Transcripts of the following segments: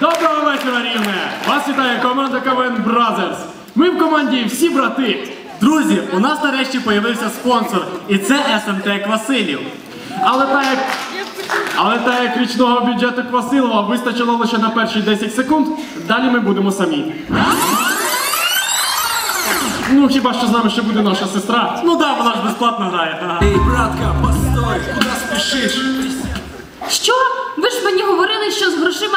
Доброго вечора, Рівне! Вас вітає команда КВН Бразерс. Ми в команді всі брати. Друзі, у нас нарешті появився спонсор, і це СМТ Квасилів. Але так як, але так як річного бюджету Квасилова вистачило лише на перші 10 секунд, далі ми будемо самі. Ну, хіба що з нами ще буде наша сестра. Ну да, вона ж безплатно грає. Эй, братка, постой, куда спешишь? Що? Ви ж мені говорили, що з грошима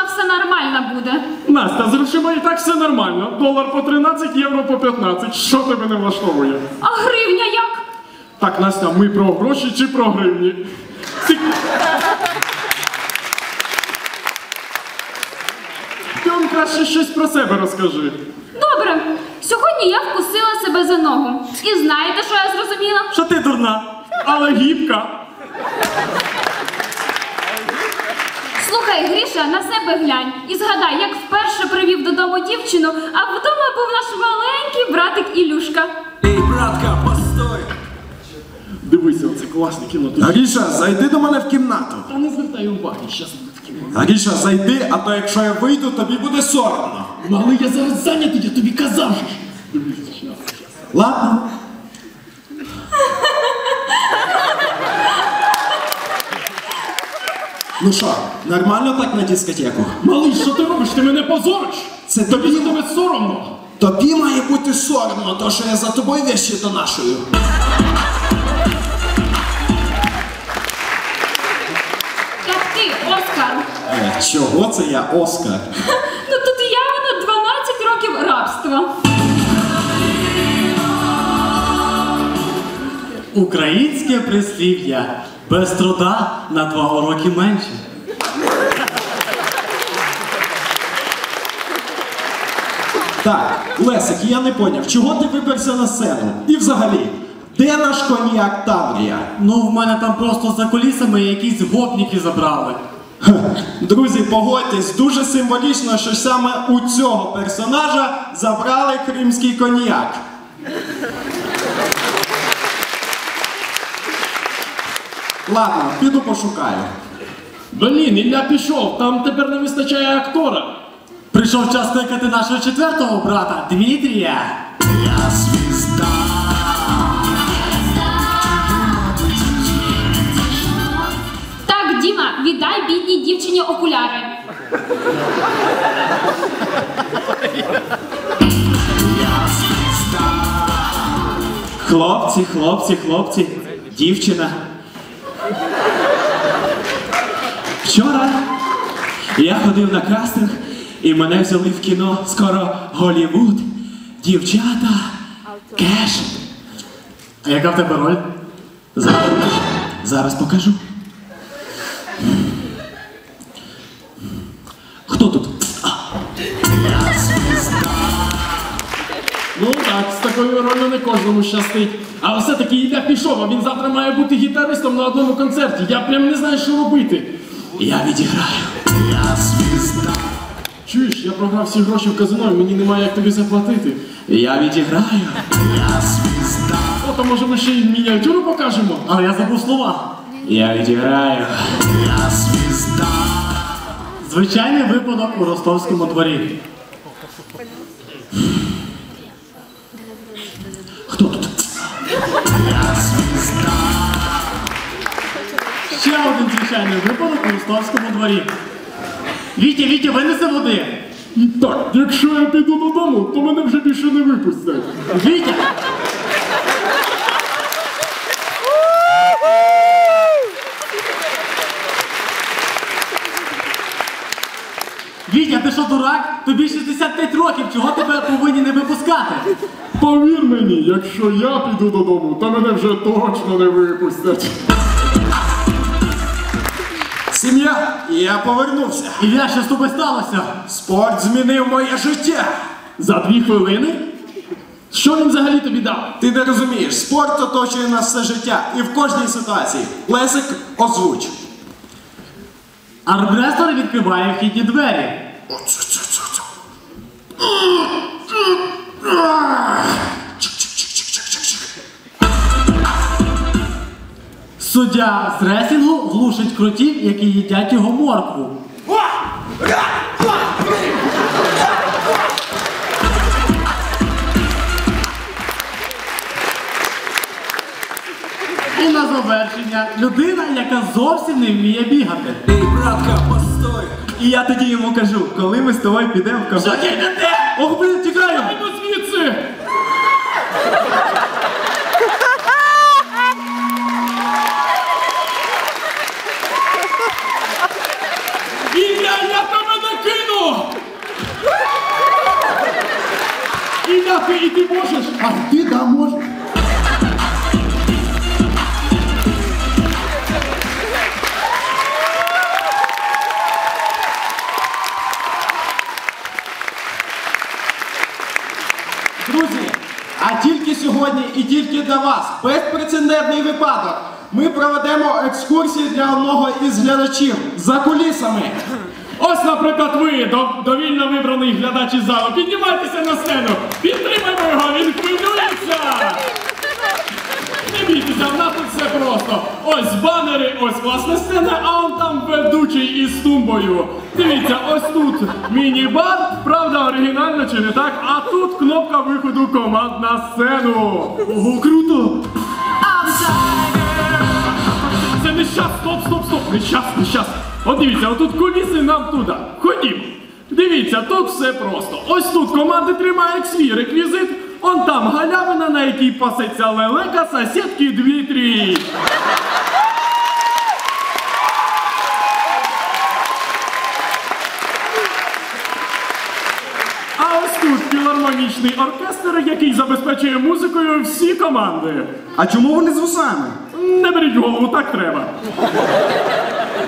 нормально буде. Настя, з грошима і так все нормально. Долар по 13, євро по 15. Що тебе не влаштовує? А гривня як? Так, Настя, ми про гроші чи про гривні? Ти... Ти краще щось про себе розкажи. Добре, сьогодні я вкусила себе за ногу. І знаєте, що я зрозуміла? Що ти дурна? Але гібка. Слухай, Гріша, на себе глянь і згадай, як вперше привів додому дівчину, а вдома був наш маленький братик Ілюшка. Эй, братка, постой. Дивися, це класне кіно. Тут... Аріша, зайди до мене в кімнату. Та не звертай уваги, щас ми в кіно. Аріша, зайди, а то якщо я вийду, тобі буде соромно. Ну, але я зараз зайнятий, я тобі казав же ж. Ладно. Ну що, нормально так на дискотеку? Малий, що ти робиш? Ти мене позориш? Це Тобі за тебе соромно. тобі має бути соромно, то що я за тобою вещі донашую. Так ти, Оскар. Е, Чого це я Оскар? Ну тут явно 12 років рабства. Українське прислів'я. Без труда на два уроки менше. Так, Лесик, я не поняв, чого ти виперся на сцену? І взагалі, де наш коньяк Таврія? Ну, в мене там просто за колісами якісь гопніки забрали. Друзі, погодьтесь, дуже символічно, що саме у цього персонажа забрали кримський коньяк. Ладно, піду пошукаю. Блін, Ілля пішов, там тепер не вистачає актора. Прийшов час кликати нашого четвертого брата Дмитрія. Я звізда. Так, Діма, віддай бідній дівчині окуляри. Хлопці, хлопці, хлопці, дівчина. Вчора я ходив на кастинг і мене взяли в кіно скоро Голівуд. Дівчата. Кеш. А яка в тебе роль? Зараз, зараз покажу. Ну так, з такою ролью не кожному щастить. Але все-таки Ілля пішов, а він завтра має бути гітаристом на одному концерті. Я прям не знаю, що робити. Я відіграю. Я звізда. Чуєш, я програв всі гроші в казино, і мені немає як тобі заплатити. Я відіграю. Я звізда. О, то може ми ще й мініатюру покажемо? Але я забув слова. Я відіграю. Я звізда. Звичайний випадок у ростовському дворі. Хто тут? Ще один звичайний випадок у ростовському дворі. Вітя, Вітя, винеси води. Так, якщо я піду додому, то мене вже більше не випустять. Вітя! Вітя, ти що дурак? Тобі 65 років, чого тебе повинні не випускати? Повір мені, якщо я піду додому, то мене вже точно не випустять. Сім'я, я повернувся. Ілля, що з тобою сталося? Спорт змінив моє життя. За дві хвилини? Що він взагалі тобі дав? Ти не розумієш, спорт оточує нас все життя і в кожній ситуації. Лесик, озвуч. Армрестор відкриває вхідні двері. Суддя з ресінгу глушить кротів, які їдять його моркву. І на завершення людина, яка зовсім не вміє бігати. Ей, братка, постой! І я тоді йому кажу, коли ми з тобою підемо в кабак. Ох, блін, тікаємо! Звідси! Безпрецедентний випадок. Ми проведемо екскурсію для одного із глядачів за кулісами. Ось, наприклад, ви, довільно вибраний глядач із залу. Піднімайтеся на сцену! Підтримаймо його, він хвилюється! Не бійтеся, в нас просто. Ось банери, ось власна сцена, а он там ведучий із тумбою. Дивіться, ось тут міні-бар, правда, оригінально чи не так, а тут кнопка виходу команд на сцену. Ого, круто! Це не щас, стоп, стоп, стоп, не щас, не щас. От дивіться, отут куліси нам туди. Ходім. Дивіться, тут все просто. Ось тут команди тримають свій реквізит. Он там галявина, на якій пасеться лелека сусідки Дмитрій. А ось тут філармонічний оркестр, який забезпечує музикою всі команди. А чому вони з вусами? Не беріть голову, так треба.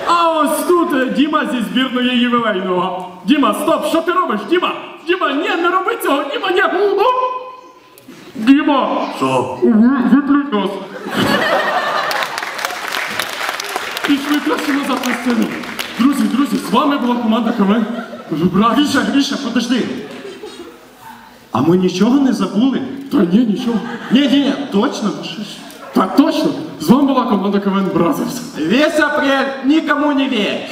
А ось тут Діма зі збірної ювілейного. Діма, стоп, що ти робиш? Діма! Діма, ні, не роби цього! Діма, ні! О! Діма! Що? Виплють нас! Пішли краще назад на сцену. Друзі, друзі, з вами була команда. Брат. Гріша, Гріша, подожди. А ми нічого не забули? Та ні, нічого. Ні, ні, ні, точно. Так точно. З вами була команда КВН Бразерс. Весь апрель никому не верь.